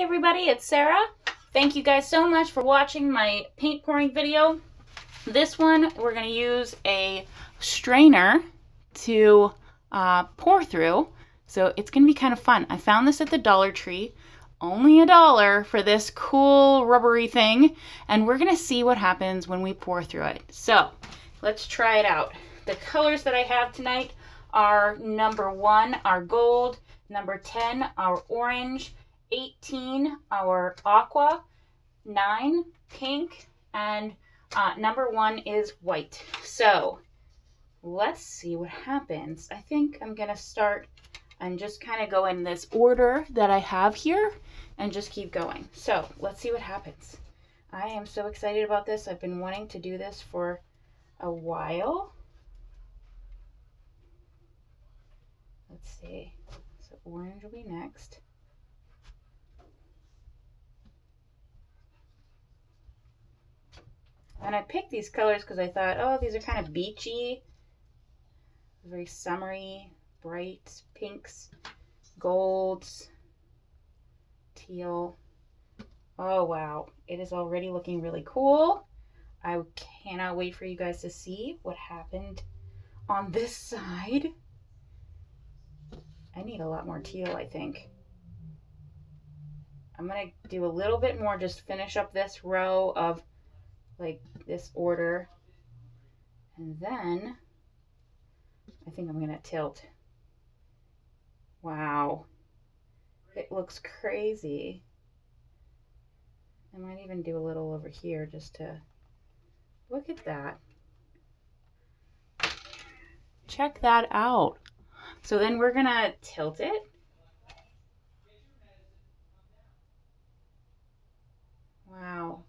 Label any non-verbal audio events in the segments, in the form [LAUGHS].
Hey everybody, it's Sarah. Thank you guys so much for watching my paint pouring video. This one, we're to use a strainer to uh, pour through. So it's to be kind of fun. I found this at the Dollar Tree. Only a dollar for this cool rubbery thing. And we're to see what happens when we pour through it. So let's try it out. The colors that I have tonight are number one, our gold, number 10, our orange, 18, our aqua, 9, pink, and uh, number 1 is white. So let's see what happens. I think I'm going to start and just kind of go in this order that I have here and just keep going. So let's see what happens. I am so excited about this. I've been wanting to do this for a while. Let's see. So orange will be next. And I picked these colors because I thought, oh, these are kind of beachy, very summery, bright pinks, golds, teal. Oh, wow. It is already looking really cool. I cannot wait for you guys to see what happened on this [LAUGHS] side. I need a lot more teal, I think. I'm going to do a little bit more, just finish up this row of like this order. And then I think I'm going to tilt. Wow. It looks crazy. I might even do a little over here just to look at that. Check that out. So then we're going to tilt it. Wow.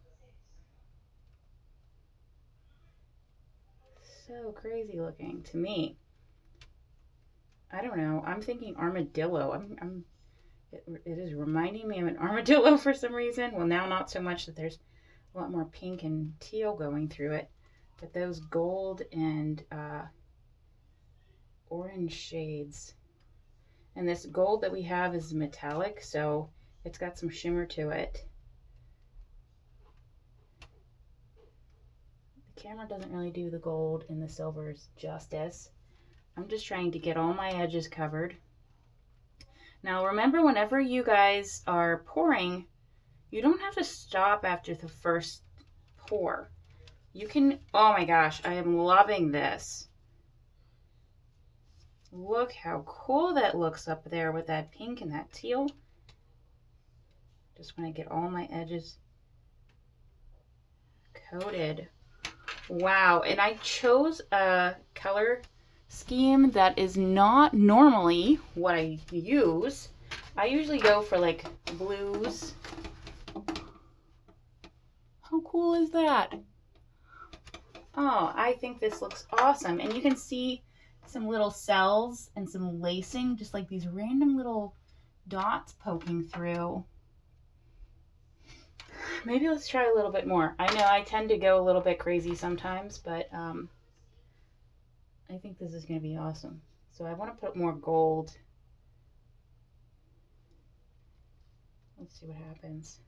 so crazy looking to me. I don't know. I'm thinking armadillo. I'm, I'm it, it is reminding me of an [LAUGHS] armadillo for some reason. Well, now not so much that there's a lot more pink and teal going through it, but those gold and uh, orange shades. And this gold that we have is metallic, so it's got some shimmer to it. Camera doesn't really do the gold and the silvers justice. I'm just trying to get all my edges covered. Now remember whenever you guys are pouring, you don't have to stop after the first pour. You can, oh my gosh, I am loving this. Look how cool that looks up there with that pink and that teal. Just want to get all my edges coated. Wow, and I chose a color scheme that is not normally what I use. I usually go for like blues. How cool is that? Oh, I think this looks awesome. And you can see some little cells and some lacing, just like these random little dots poking through maybe let's try a little bit more. I know I tend to go a little bit crazy sometimes, but um, I think this is going to be awesome. So I want to put more gold. Let's see what happens.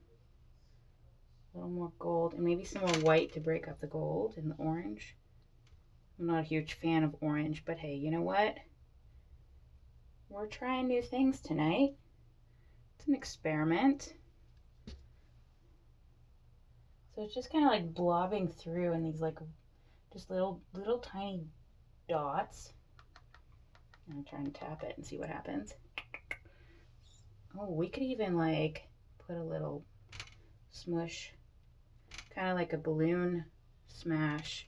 A little more gold and maybe some more white to break up the gold and the orange. I'm not a huge fan of orange, but hey, you know what? We're trying new things tonight. It's an experiment. So it's just kind of like blobbing through in these like just little, little tiny dots. I'm trying to tap it and see what happens. Oh, we could even like put a little smush, kind of like a balloon smash.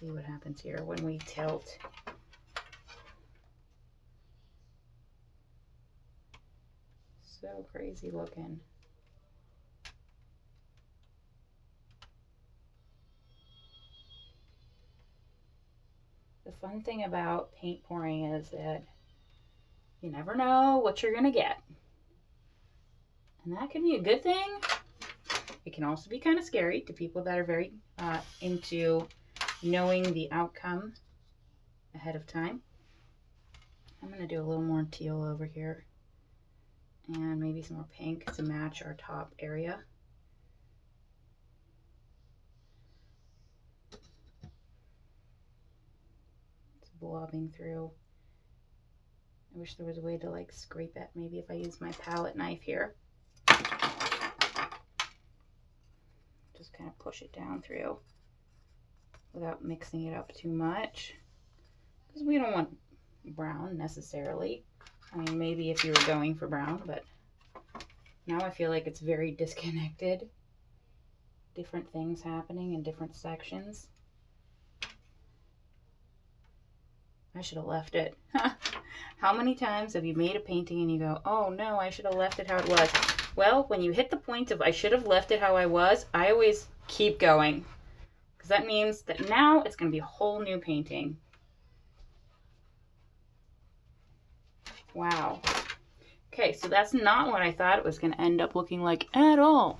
See what happens here when we tilt. So crazy looking. The fun thing about paint pouring is that you never know what you're going to get. And that can be a good thing. It can also be kind of scary to people that are very uh, into knowing the outcome ahead of time. I'm going to do a little more teal over here. And maybe some more pink to match our top area. Blobbing through. I wish there was a way to like scrape it. Maybe if I use my palette knife here. Just kind of push it down through without mixing it up too much. Because we don't want brown necessarily. I mean, maybe if you were going for brown, but now I feel like it's very [LAUGHS] disconnected. Different things happening in different sections. I should have left it. [LAUGHS] how many times have you made a painting and you go, oh no, I should have left it how it was? Well, when you hit the point of I should have left it how I was, I always keep going. Because that means that now it's going to be a whole new painting. Wow. Okay, so that's not what I thought it was going to end up looking like at all.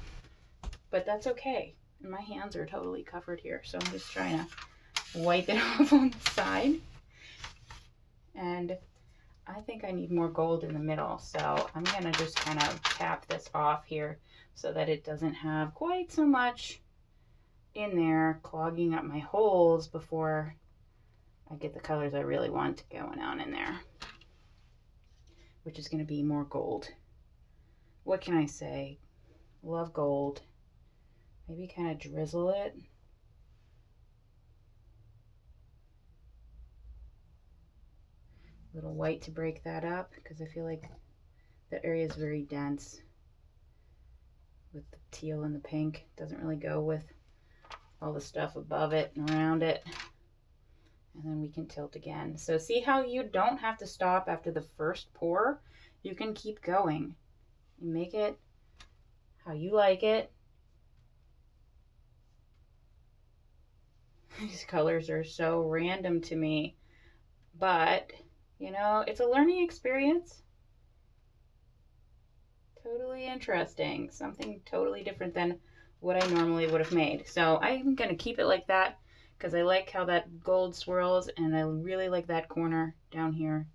But that's okay. And my hands are totally covered here, so I'm just trying to wipe it [LAUGHS] off on the side. And I think I need more gold in the middle, so I'm going to just kind of tap this off here so that it doesn't have quite so much in there clogging up my holes before I get the colors I really want going on in there which is going to be more gold. What can I say? Love gold. Maybe kind of drizzle it. A little white to break that up because I feel like that area is very dense with the teal and the pink. Doesn't really go with all the stuff above it and around it and then we can tilt again. So see how you don't have to stop after the first pour? You can keep going. You make it how you like it. [LAUGHS] These colors are so random to me, but you know, it's a learning experience. Totally interesting. Something totally different than what I normally would have made. So I'm going to keep it like that because I like how that gold swirls and I really like that corner down here.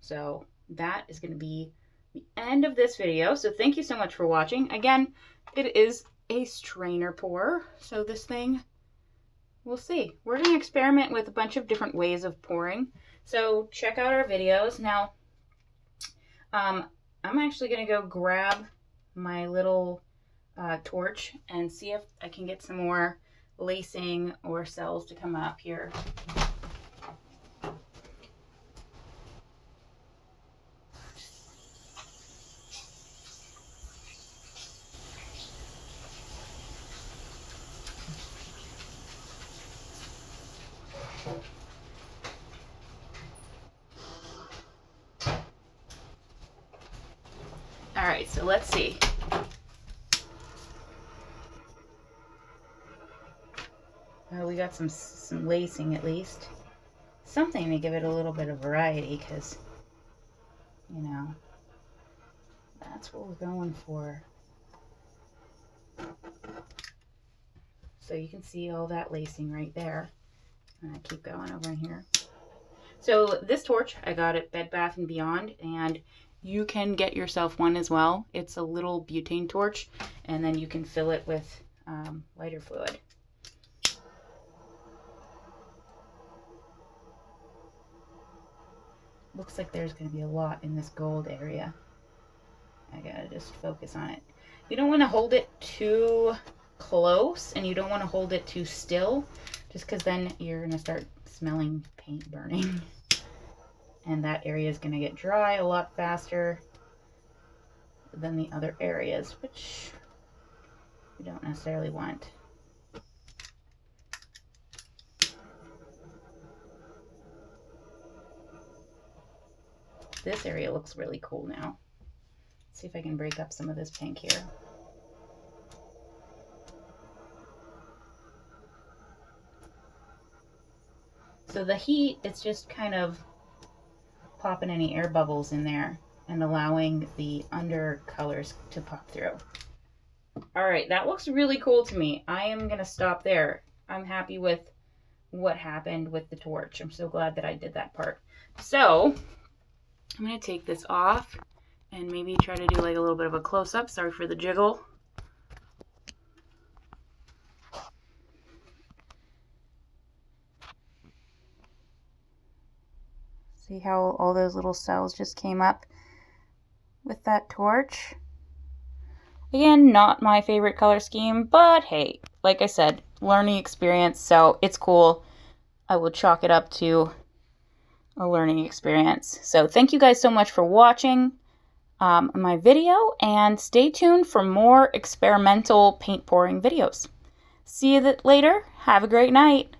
So that is going to be the end of this video. So thank you so much for watching. Again, it is a strainer pour. So this thing, we'll see. We're going to experiment with a bunch of different ways of pouring. So check out our videos. Now, um, I'm actually going to go grab my little uh, torch and see if I can get some more lacing or cells to come up here. So let's see. we got some some lacing at least. Something to give it a little bit of variety because, you know, that's what we're going for. So you can see all that lacing right there. And I keep going over in here. So this torch, I got at Bed Bath & Beyond, and you can get yourself one as well. It's a little butane torch, and then you can fill it with um, lighter fluid. looks like there's going to be a lot in this gold area. I gotta just focus on it. You don't want to hold it too close and you don't want to hold it too still just because then you're going to start smelling paint burning. [LAUGHS] And that area is going to get dry a lot faster than the other areas, which we don't necessarily want. This area looks really cool now. Let's see if I can break up some of this pink here. So the heat, it's just kind of popping any air bubbles in there and allowing the under colors to pop through. All right, that looks really cool to me. I am going to stop there. I'm happy with what happened with the torch. I'm so glad that I did that part. So I'm going to take this off and maybe try to do like a little bit of a close-up. Sorry for the jiggle. See how all those little cells just came up with that torch? Again, not my favorite color scheme, but hey, like I said, learning experience, so it's cool. I will chalk it up to a learning experience. So thank you guys so much for watching um, my video, and stay tuned for more experimental paint pouring videos. See you later. Have a great night.